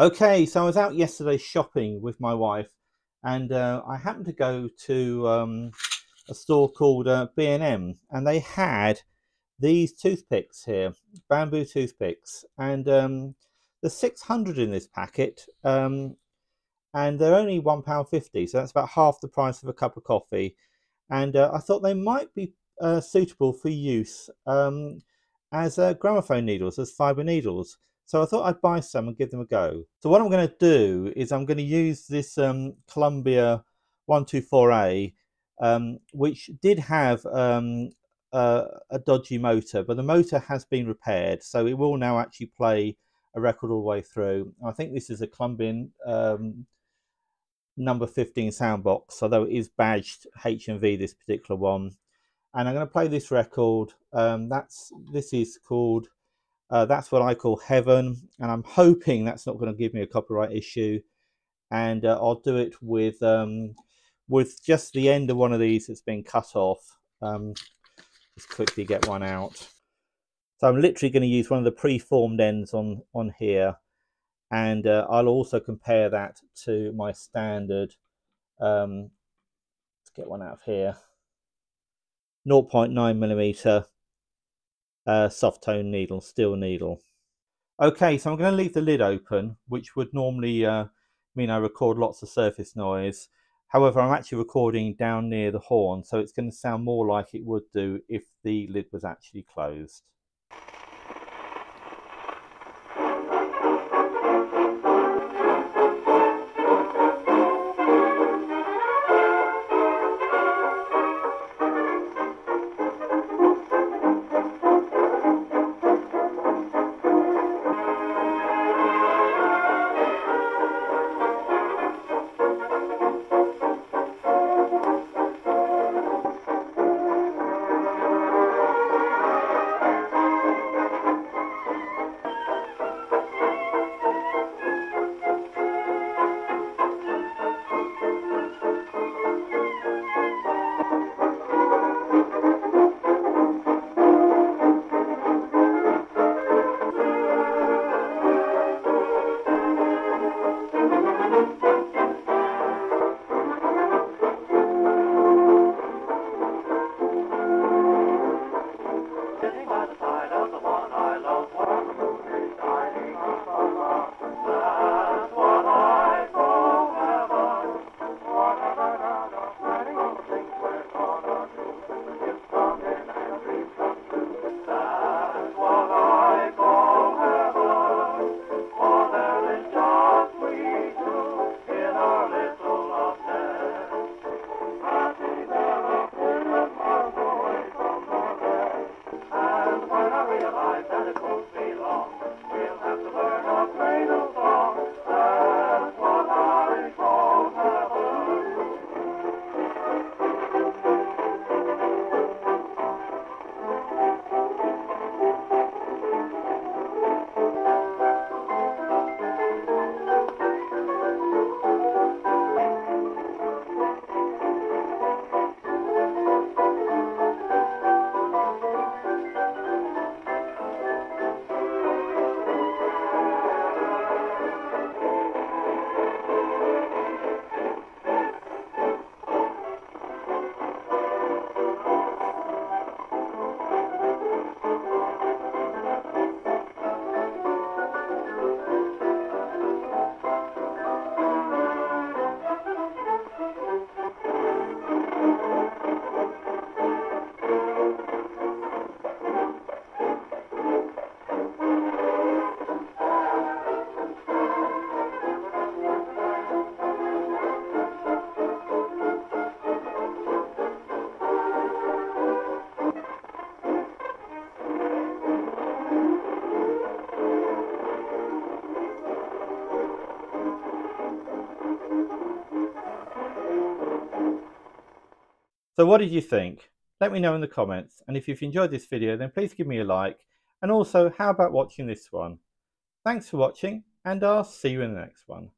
Okay, so I was out yesterday shopping with my wife, and uh, I happened to go to um, a store called uh, B&M, and they had these toothpicks here, bamboo toothpicks, and um, there's 600 in this packet, um, and they're only £1.50, so that's about half the price of a cup of coffee. And uh, I thought they might be uh, suitable for use um, as uh, gramophone needles, as fibre needles. So I thought I'd buy some and give them a go. So what I'm going to do is I'm going to use this um, Columbia 124A, um, which did have um, a, a, dodgy motor, but the motor has been repaired. So it will now actually play a record all the way through. I think this is a Columbian um, number 15 soundbox, although it is badged HMV, this particular one. And I'm going to play this record. Um, that's This is called uh, that's what I call heaven, and I'm hoping that's not going to give me a copyright issue. And uh, I'll do it with um, with just the end of one of these that's been cut off. Um, just quickly get one out. So I'm literally going to use one of the pre-formed ends on on here, and uh, I'll also compare that to my standard. Um, let's get one out of here. 0.9 millimeter uh, soft tone needle, steel needle. Okay, so I'm going to leave the lid open, which would normally uh, mean I record lots of surface noise. However, I'm actually recording down near the horn, so it's going to sound more like it would do if the lid was actually closed. So what did you think? Let me know in the comments. And if you've enjoyed this video, then please give me a like. And also, how about watching this one? Thanks for watching, and I'll see you in the next one.